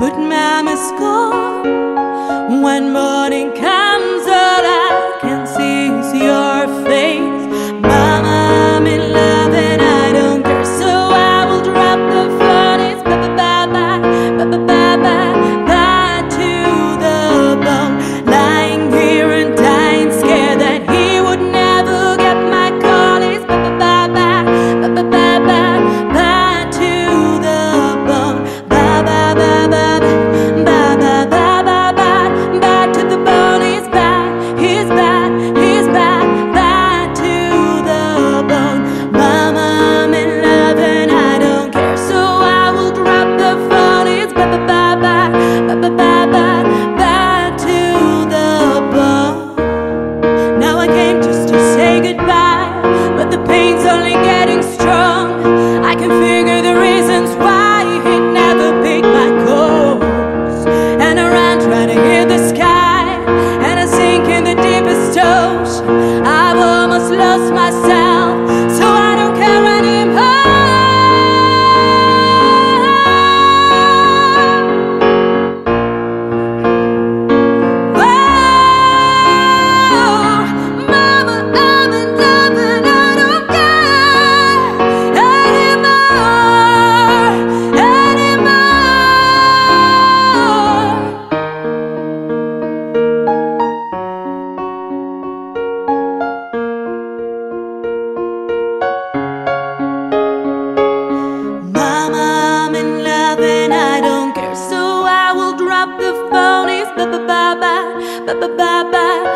But Mama's gone. When morning comes. trigger the up the phone is bye bye bye bye bye bye bye